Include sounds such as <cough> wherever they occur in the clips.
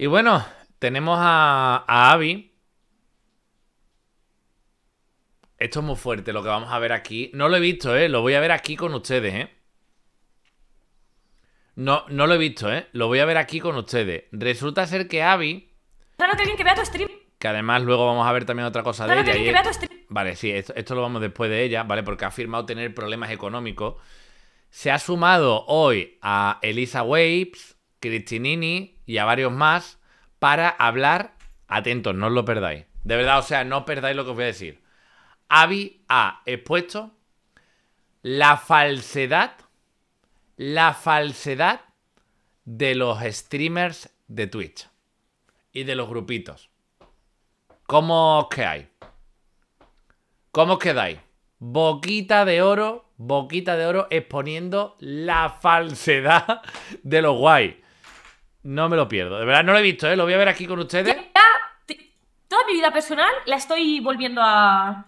Y bueno, tenemos a, a Abby. Esto es muy fuerte lo que vamos a ver aquí. No lo he visto, ¿eh? Lo voy a ver aquí con ustedes, ¿eh? No, no lo he visto, ¿eh? Lo voy a ver aquí con ustedes. Resulta ser que Abby, Claro que alguien que vea tu stream. que además luego vamos a ver también otra cosa de Claro que ella. alguien y que vea tu stream. Vale, sí, esto, esto lo vamos después de ella, ¿vale? Porque ha afirmado tener problemas económicos. Se ha sumado hoy a Elisa Waves, Cristinini y a varios más para hablar. Atentos, no os lo perdáis. De verdad, o sea, no perdáis lo que os voy a decir. Avi ha expuesto la falsedad, la falsedad de los streamers de Twitch y de los grupitos. ¿Cómo os quedáis? ¿Cómo os quedáis? Boquita de oro, boquita de oro exponiendo la falsedad de los guay. No me lo pierdo. De verdad, no lo he visto, ¿eh? Lo voy a ver aquí con ustedes. Ya, te- toda mi vida personal la estoy volviendo a,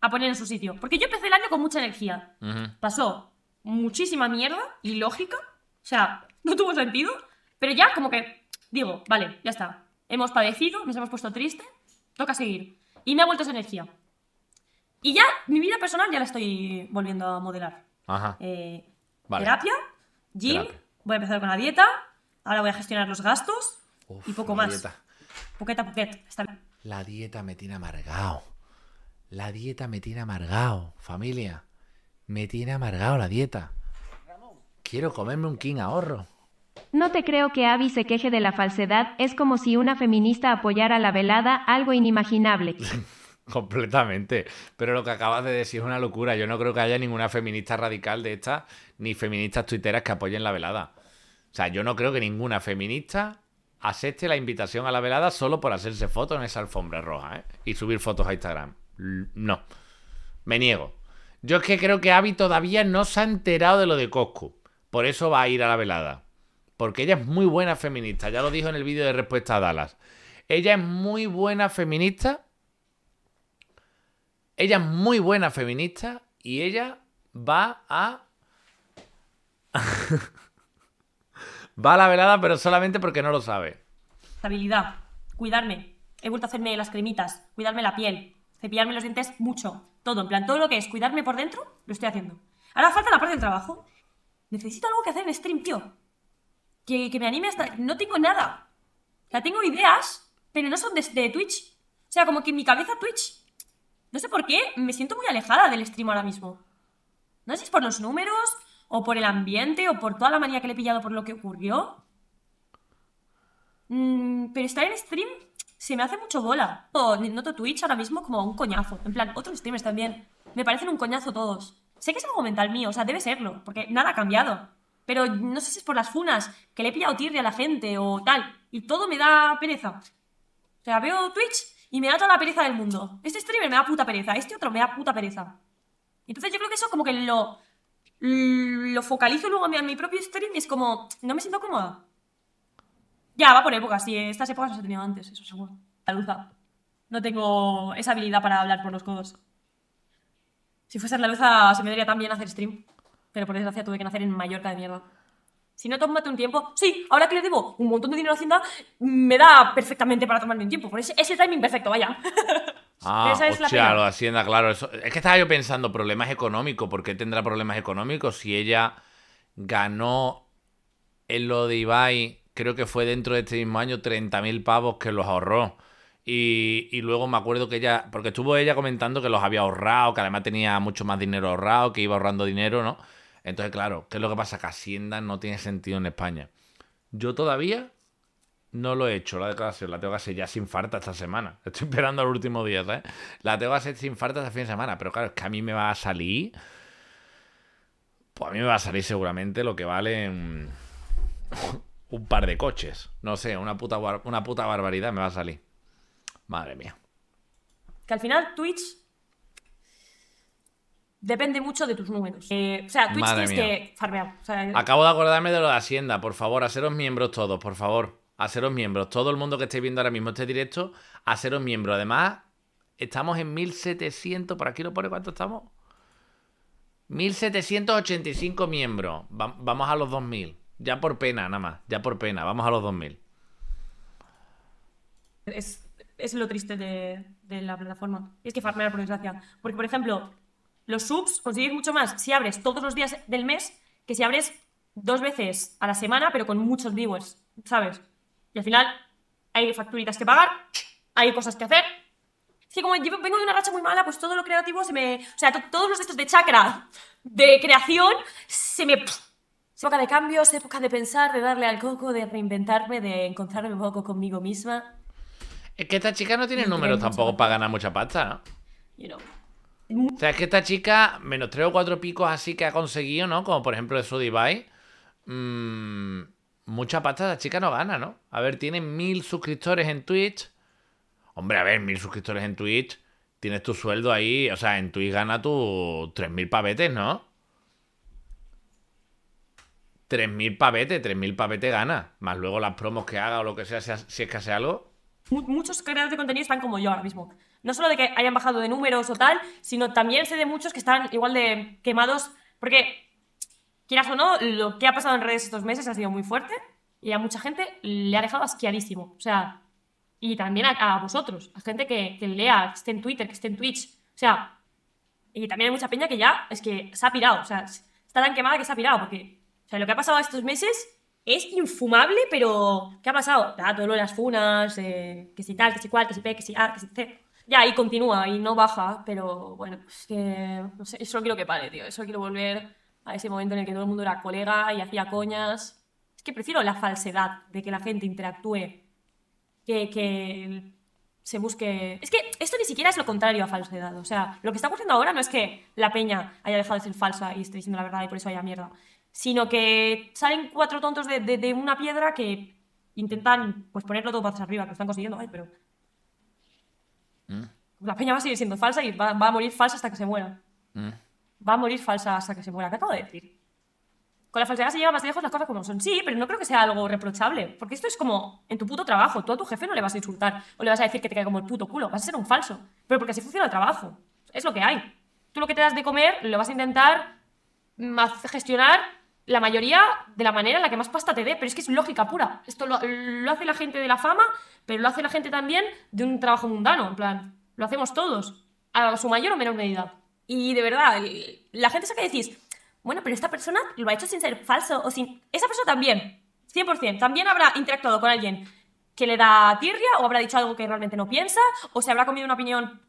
a poner en su sitio. Porque yo empecé el año con mucha energía. Pasó muchísima mierda y lógica. O sea, no tuvo sentido. Pero ya como que digo, vale, ya está. Hemos padecido, nos hemos puesto triste, toca seguir. Y me ha vuelto esa energía. Y ya mi vida personal ya la estoy volviendo a modelar. Ajá. Eh, Vale. Terapia, gym, Terapia. voy a empezar con la dieta, ahora voy a gestionar los gastos Uf, y poco la más. dieta. Poqueta poquet. Está bien. La dieta me tiene amargado. La dieta me tiene amargado, familia. Me tiene amargado la dieta. Quiero comerme un king ahorro. No te creo que Abby se queje de la falsedad, es como si una feminista apoyara la velada, algo inimaginable. <laughs> Completamente. Pero lo que acabas de decir es una locura. Yo no creo que haya ninguna feminista radical de estas, ni feministas tuiteras que apoyen la velada. O sea, yo no creo que ninguna feminista acepte la invitación a la velada solo por hacerse fotos en esa alfombra roja, ¿eh? Y subir fotos a Instagram. No. Me niego. Yo es que creo que Abby todavía no se ha enterado de lo de Coscu. Por eso va a ir a la velada. Porque ella es muy buena feminista. Ya lo dijo en el vídeo de respuesta a Dallas. Ella es muy buena feminista. Ella es muy buena feminista. Y ella va a. <laughs> <laughs> va a la velada, pero solamente porque no lo sabe. Estabilidad, cuidarme. He vuelto a hacerme las cremitas, cuidarme la piel, cepillarme los dientes mucho. Todo, en plan, todo lo que es cuidarme por dentro, lo estoy haciendo. Ahora falta la parte del trabajo. Necesito algo que hacer en stream, tío. Que, que me anime hasta... No tengo nada. O tengo ideas, pero no son desde Twitch. O sea, como que mi cabeza Twitch... No sé por qué, me siento muy alejada del stream ahora mismo. No sé si es por los números, o por el ambiente, o por toda la manía que le he pillado por lo que ocurrió. Mm, pero estar en stream se me hace mucho bola. O noto Twitch ahora mismo como un coñazo. En plan, otros streamers también. Me parecen un coñazo todos. Sé que es algo mental mío, o sea, debe serlo, porque nada ha cambiado. Pero no sé si es por las funas, que le he pillado tirria a la gente o tal. Y todo me da pereza. O sea, veo Twitch y me da toda la pereza del mundo. Este streamer me da puta pereza, este otro me da puta pereza. Entonces yo creo que eso como que lo, lo focalizo luego en mi, propio stream y es como, no me siento cómoda. Ya, va por épocas, sí, estas épocas las he tenido antes, eso seguro. La luza. No tengo esa habilidad para hablar por los codos. Si fuese en la luza se me daría tan bien hacer stream. Pero por desgracia tuve que nacer en Mallorca de mierda. Si no, tómate un tiempo. Sí, ahora que le debo un montón de dinero a Hacienda, me da perfectamente para tomarme un tiempo. Por ese, ese timing perfecto, vaya. <laughs> Ah, Esa es la hostia, pena. lo de Hacienda, claro. Eso, es que estaba yo pensando, problemas económicos. ¿Por qué tendrá problemas económicos si ella ganó en lo de Ibai, creo que fue dentro de este mismo año, 30.000 pavos que los ahorró? Y, y luego me acuerdo que ella, porque estuvo ella comentando que los había ahorrado, que además tenía mucho más dinero ahorrado, que iba ahorrando dinero, ¿no? Entonces, claro, ¿qué es lo que pasa? Que Hacienda no tiene sentido en España. Yo todavía no lo he hecho, la declaración. La tengo que hacer ya sin falta esta semana. <laughs> Estoy esperando los últimos días, ¿sabes? La tengo que hacer sin falta este fin de semana. Pero claro, es que a mí me va a salir. Pues a mí me va a salir seguramente lo que vale un, <coughs> un par de coches. No sé, una puta, una puta barbaridad me va a salir. Madre mía. Que al final Twitch depende mucho de tus números. Eh, o sea, Twitch Madre tienes mía. que farmear. O sea, Acabo de acordarme de lo de Hacienda. Por favor, haceros miembros todos, por favor. Haceros miembros. Todo el mundo que estéis viendo ahora mismo este directo, haceros miembros. Además, estamos en 1700. ¿Por aquí lo pone cuánto estamos? 1785 miembros. Va- vamos a los 2000. Ya por pena, nada más. Ya por pena. Vamos a los 2000. Es, es lo triste de, de la plataforma. Es que farmear, por desgracia. Porque, por ejemplo, los subs consigues mucho más si abres todos los días del mes que si abres dos veces a la semana, pero con muchos viewers, ¿sabes? Y al final hay facturitas que pagar, hay cosas que hacer. Sí, como yo vengo de una racha muy mala, pues todo lo creativo se me. O sea, to- todos los estos de chakra de creación se me. Es época de cambios, época de pensar, de darle al coco, de reinventarme, de encontrarme un poco conmigo misma. Es que esta chica no tiene números tampoco para ganar mucha pasta, ¿no? You know. O sea, es que esta chica, menos tres o cuatro picos así que ha conseguido, ¿no? Como por ejemplo de Ibai. mm, mucha pasta la chica no gana, ¿no? A ver, tiene mil suscriptores en Twitch. Hombre, a ver, mil suscriptores en Twitch. Tienes tu sueldo ahí. O sea, en Twitch gana tu 3.000 pavetes, ¿no? 3.000 pavetes, 3.000 pavetes gana. Más luego las promos que haga o lo que sea, si es que hace algo. Mu- muchos creadores de contenido están como yo ahora mismo. No solo de que hayan bajado de números o tal, sino también sé de muchos que están igual de quemados. Porque, quieras o no, lo que ha pasado en redes estos meses ha sido muy fuerte y a mucha gente le ha dejado asqueadísimo. O sea, y también a, a vosotros, a gente que, que lea, que esté en Twitter, que esté en Twitch. O sea, y también hay mucha peña que ya es que se ha pirado. O sea, está tan quemada que se ha pirado. Porque, o sea, lo que ha pasado estos meses es infumable, pero ¿qué ha pasado? Ah, todo lo de las funas, eh, que si tal, que si cual, que si P, que si A, que si C. Ya, y continúa y no baja, pero bueno, es que no sé, solo quiero que pare, tío. Solo quiero volver a ese momento en el que todo el mundo era colega y hacía coñas. Es que prefiero la falsedad de que la gente interactúe que, que se busque. Es que esto ni siquiera es lo contrario a falsedad. O sea, lo que está ocurriendo ahora no es que la peña haya dejado de ser falsa y esté diciendo la verdad y por eso haya mierda, sino que salen cuatro tontos de, de- de una piedra que intentan pues ponerlo todo patas arriba, que lo están consiguiendo, ay, pero. La peña va a seguir siendo falsa y va, va a morir falsa hasta que se muera. Mm. Va a morir falsa hasta que se muera. ¿Qué acabo de decir? Con la falsedad se lleva más lejos las cosas como son. Sí, pero no creo que sea algo reprochable. Porque esto es como en tu puto trabajo. Tú a tu jefe no le vas a insultar o le vas a decir que te cae como el puto culo. Vas a ser un falso. Pero porque así funciona el trabajo. Es lo que hay. Tú lo que te das de comer lo vas a intentar gestionar la mayoría de la manera en la que más pasta te dé. Pero es que es lógica pura. Esto lo, lo hace la gente de la fama, pero lo hace la gente también de un trabajo mundano. En plan, lo hacemos todos. A su mayor o menor medida. Y de verdad, la gente saca y decís, bueno, pero esta persona lo ha hecho sin ser falso o sin... Esa persona también, 100%, también habrá interactuado con alguien que le da tirria o habrá dicho algo que realmente no piensa o se habrá comido una opinión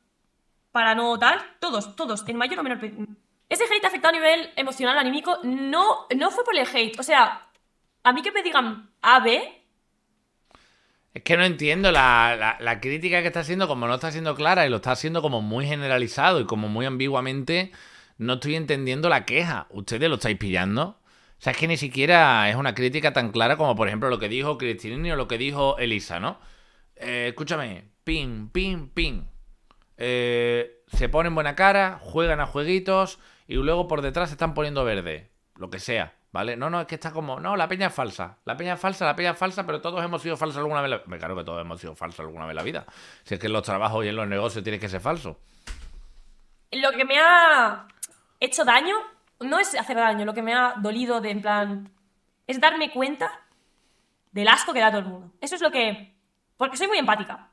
para no tal. Todos, todos, en mayor o menor... Ese hate afectó a nivel emocional, anímico, no, no fue por el hate. O sea, a mí que me digan A, B, Es que no entiendo la, la- crítica que está haciendo, como no está siendo clara y lo está haciendo como muy generalizado y como muy ambiguamente, no estoy entendiendo la queja. ¿Ustedes lo estáis pillando? O sea, es que ni siquiera es una crítica tan clara como, por ejemplo, lo que dijo Cristinini o lo que dijo Elisa, ¿no? Eh, escúchame, pin, pin, pin. Eh, se ponen buena cara, juegan a jueguitos y luego por detrás se están poniendo verde. Lo que sea, ¿vale? No, no, es que está como, no, la peña es falsa. La peña es falsa, la peña es falsa, pero todos hemos sido falsos alguna vez. la- Me claro que todos hemos sido falsos alguna vez en la vida. Si es que en los trabajos y en los negocios tienes que ser falso. lo que me ha hecho daño no es hacer daño, lo que me ha dolido de en plan es darme cuenta del asco que da todo el mundo. Eso es lo que porque soy muy empática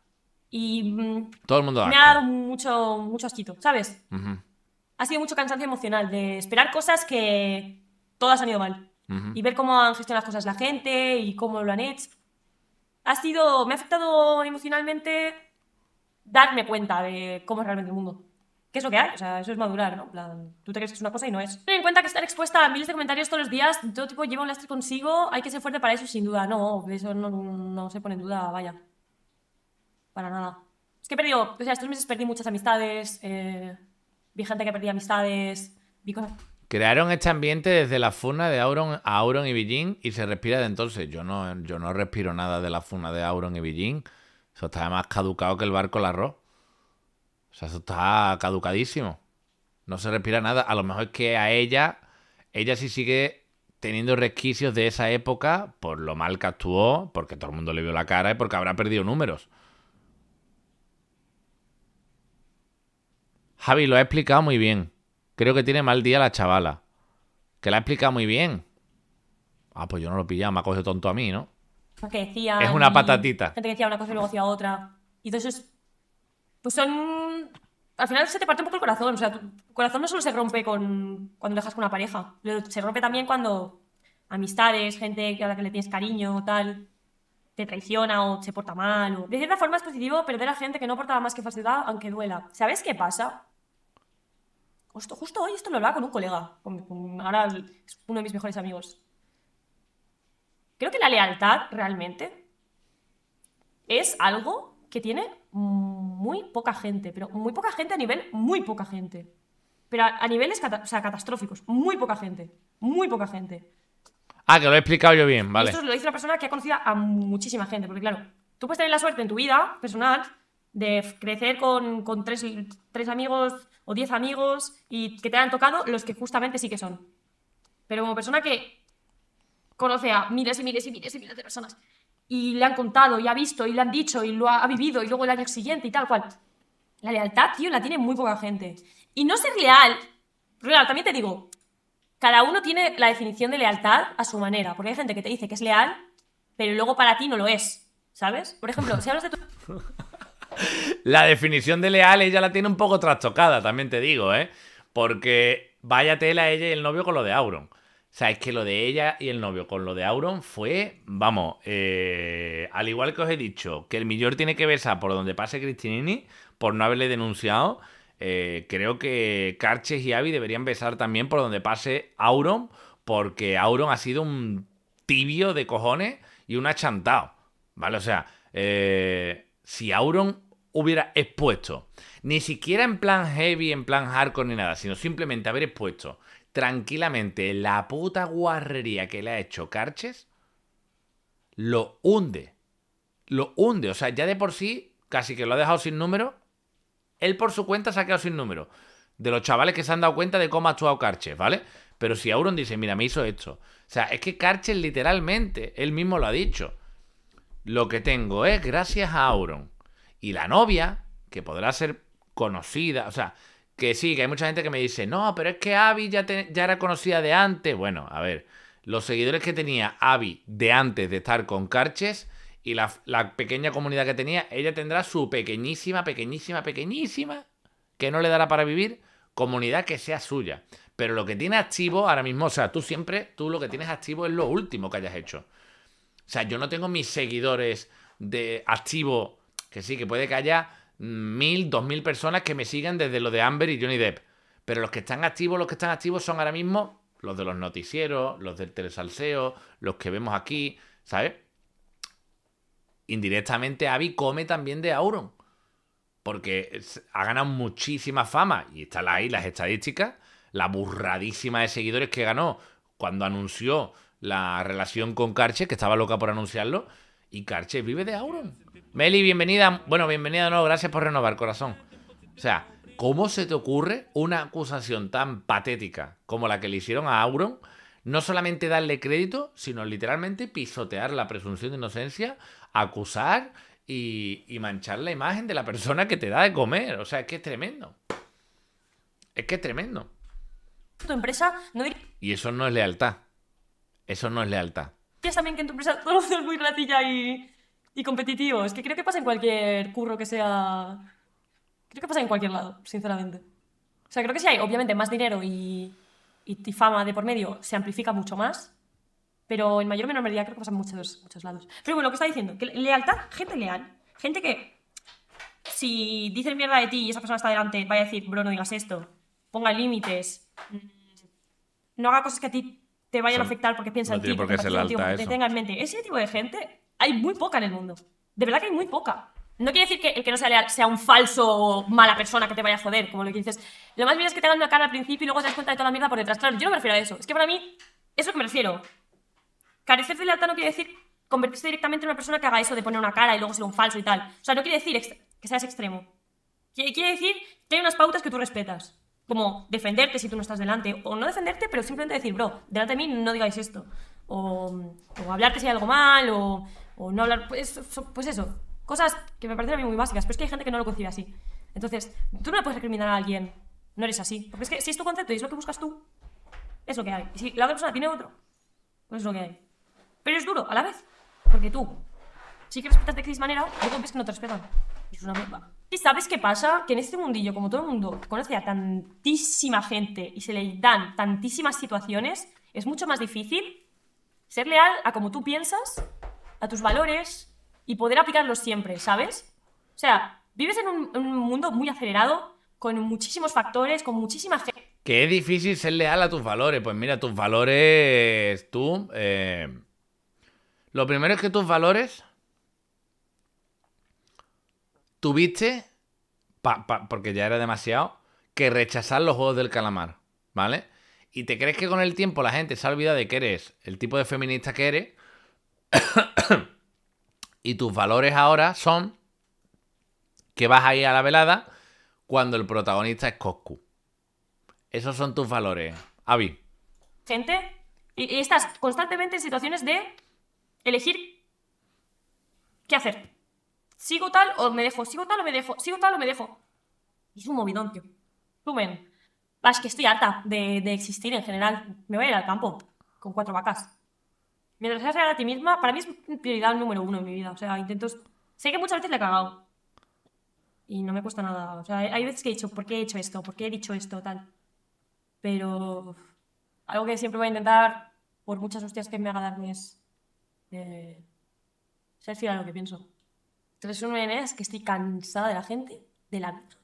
y mm, Todo el mundo da me ha asco. dado mucho mucho asquito, ¿sabes? Ha sido mucho cansancio emocional de esperar cosas que todas han ido mal ujú. y ver cómo han gestionado las cosas la gente y cómo lo han hecho. Ha sido me ha afectado emocionalmente darme cuenta de cómo es realmente el mundo. ¿Qué es lo que hay? O sea, eso es madurar, ¿no? Plan, tú te crees que es una cosa y no es. Ten en cuenta que estar expuesta a miles de comentarios todos los días, todo tipo lleva un lastre consigo, hay que ser fuerte para eso, sin duda. No, eso no, no se pone en duda, vaya. Para nada. Es que he perdido, o sea, estos meses perdí muchas amistades, eh, vi gente que perdía amistades, vi cosas... Crearon este ambiente desde la funa de Auron a Auron y Beijing y se respira de entonces. Yo no, yo no respiro nada de la funa de Auron y Beijing. Eso está más caducado que el barco el arroz. O sea, eso está caducadísimo. No se respira nada. A lo mejor es que a ella, ella sí sigue teniendo resquicios de esa época por lo mal que actuó, porque todo el mundo le vio la cara y porque habrá perdido números. Javi lo ha explicado muy bien. Creo que tiene mal día la chavala. Que la ha explicado muy bien. Ah, pues yo no lo he pillado, me ha cogido tonto a mí, ¿no? que. Es una patatita. Gente que decía una cosa y luego hacía otra. Y entonces, pues son. Al final se te parte un poco el corazón. O sea, tu corazón no solo se rompe con cuando dejas con una pareja. Se rompe también cuando amistades, gente a la que le tienes cariño o tal, te traiciona o se porta mal. O... De cierta forma es positivo perder a gente que no aportaba más que falsedad, aunque duela. ¿Sabes qué pasa? Justo, justo hoy esto lo hablaba con un colega. con- con- ahora es uno de mis mejores amigos. Creo que la lealtad realmente es algo que tiene muy poca gente, pero muy poca gente a nivel muy poca gente. Pero a, a niveles cata- o sea, catastróficos, muy poca gente, muy poca gente. Ah, que lo he explicado yo bien, Y vale. esto lo dice una persona que ha conocido a muchísima gente, porque claro, tú puedes tener la suerte en tu vida personal de crecer con, con tres, tres amigos o diez amigos y que te hayan tocado los que justamente sí que son. Pero como persona que conoce a miles y miles y miles y miles de personas y le han contado y ha visto y le han dicho y lo ha, vivido y luego el año siguiente y tal cual. La lealtad, tío, la tiene muy poca gente. Y no ser leal, claro, también te digo, cada uno tiene la definición de lealtad a su manera, porque hay gente que te dice que es leal, pero luego para ti no lo es, ¿sabes? Por ejemplo, si hablas de <laughs> La definición de leal ella la tiene un poco trastocada, también te digo, ¿eh? Porque vaya tela ella y el novio con lo de Auron. O sea, es que lo de ella y el novio con lo de Auron fue, vamos, eh, al igual que os he dicho, que el millor tiene que besar por donde pase Cristinini, por no haberle denunciado, eh, creo que Carches y Avi deberían besar también por donde pase Auron, porque Auron ha sido un tibio de cojones y un achantado, ¿vale? O sea, eh, si Auron hubiera expuesto, ni siquiera en plan heavy, en plan hardcore ni nada, sino simplemente haber expuesto tranquilamente la puta guarrería que le ha hecho Carches, lo hunde. Lo hunde. O sea, ya de por sí, casi que lo ha dejado sin número. Él por su cuenta se ha quedado sin número. De los chavales que se han dado cuenta de cómo ha actuado Carches, ¿vale? Pero si Auron dice, mira, me hizo esto. O sea, es que Carches literalmente, él mismo lo ha dicho. Lo que tengo es gracias a Auron. Y la novia, que podrá ser conocida, o sea, que sí, que hay mucha gente que me dice, no, pero es que Abby ya, te- ya era conocida de antes. Bueno, a ver, los seguidores que tenía Abby de antes de estar con Carches y la, la pequeña comunidad que tenía, ella tendrá su pequeñísima, pequeñísima, pequeñísima, que no le dará para vivir, comunidad que sea suya. Pero lo que tiene activo ahora mismo, o sea, tú siempre, tú lo que tienes activo es lo último que hayas hecho. O sea, yo no tengo mis seguidores de activo, que sí, que puede que haya mil, dos mil personas que me sigan desde lo de Amber y Johnny Depp. Pero los que están activos, los que están activos son ahora mismo los de los noticieros, los del telesalseo, los que vemos aquí, ¿sabes? Indirectamente Abby come también de Auron. Porque ha ganado muchísima fama. Y están ahí las estadísticas. La burradísima de seguidores que ganó cuando anunció la relación con Carche, que estaba loca por anunciarlo. Y Carche vive de Auron. Meli, bienvenida. Bueno, bienvenida de nuevo. Gracias por renovar, corazón. O sea, ¿cómo se te ocurre una acusación tan patética como la que le hicieron a Auron? No solamente darle crédito, sino literalmente pisotear la presunción de inocencia, acusar y, y manchar la imagen de la persona que te da de comer. O sea, es que es tremendo. Es que es tremendo. tu empresa, ¿no Y eso no es lealtad. Eso no es lealtad. Dirías también que en tu empresa <laughs> todo mundo es muy ratilla y, y competitivo? Es que creo que pasa en cualquier curro que sea... Creo que pasa en cualquier lado, sinceramente. O sea, creo que si hay, obviamente, más dinero y, y, y fama de por medio, se amplifica mucho más. Pero en mayor o menor medida creo que pasa en muchos, muchos lados. Pero bueno, lo que está diciendo, lealtad, gente leal, gente que si dicen mierda de ti y esa persona está delante, vaya a decir, bro, no digas esto, ponga límites, mm, no haga cosas que a ti te vayan a Eso afectar porque piensa no en ti, tiene por porque qué ser empatiza contigo, lealtad porque te eso. tenga en mente. Ese tipo de gente hay muy poca en el mundo. De verdad que hay muy poca. No quiere decir que el que no sea leal sea un falso o mala persona que te vaya a joder, como lo que dices. Lo más bien es que te hagan una cara al principio y luego te das cuenta de toda la mierda por detrás. Claro, yo no me refiero a eso. Es que para mí, es lo que me refiero. Carecer de lealtad no quiere decir convertirse directamente en una persona que haga eso de poner una cara y luego ser un falso y tal. O sea, no quiere decir que seas extremo. Quiere decir que hay unas pautas que tú respetas. Como defenderte si tú no estás delante. O no defenderte, pero simplemente decir, bro, delante de mí no digáis esto. O, o hablarte si hay algo mal, o, no hablar. Pues, pues eso. Cosas que me parecen a mí muy básicas, pero es que hay gente que no lo concibe así. Entonces, tú no le puedes recriminar a alguien. No eres así. Porque es que si es tu concepto y es lo que buscas tú, es lo que hay. Y si la otra persona tiene otro, pues es lo que hay. Pero es duro, a la vez. Porque tú sí que respetas de X manera, ves que no te respetan. Es una mierda. ¿Y sabes qué pasa? Que en este mundillo, como todo el mundo conoce a tantísima gente y se le dan tantísimas situaciones, es mucho más difícil ser leal a como tú piensas, a tus valores y poder aplicarlos siempre, ¿sabes? O sea, vives en un, un mundo muy acelerado, con muchísimos factores, con muchísima gente. Que es difícil ser leal a tus valores. Pues mira, tus valores, tú... eh, Lo primero es que tus valores tuviste, porque ya era demasiado, que rechazar los juegos del calamar, ¿vale? Y te crees que con el tiempo la gente se ha olvidado de que eres el tipo de feminista que eres. <coughs> y tus valores ahora son que vas a ir a la velada cuando el protagonista es Coscu. Esos son tus valores. Avi. gente y estás constantemente en situaciones de elegir qué hacer. ¿Sigo tal o me dejo? ¿Sigo tal o me dejo? ¿Sigo tal o me dejo? Es un movidón, tío. Va, es que estoy harta de, de existir en general. Me voy a ir al campo con cuatro vacas. Mientras seas real a ti misma, para mí es prioridad número uno en mi vida. O sea, intento... Sé que muchas veces le he cagado. Y no me cuesta nada. O sea, hay veces que he dicho, ¿por qué he hecho esto? ¿Por qué he dicho esto? Tal. Pero algo que siempre voy a intentar, por muchas hostias que me haga darme, es eh, ser fiel a lo que pienso. El resumen es que estoy cansada de la gente, de la vida.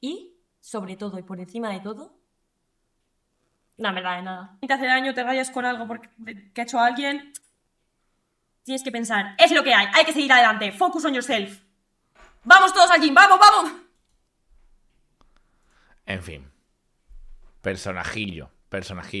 Y, sobre todo y por encima de todo, no, en verdad, de nada. Si te hace daño, te rayas con algo porque, que ha hecho alguien, tienes que pensar, es lo que hay, hay que seguir adelante, focus on yourself. Vamos todos al gym, vamos, vamos. En fin. Personajillo. Personajillo.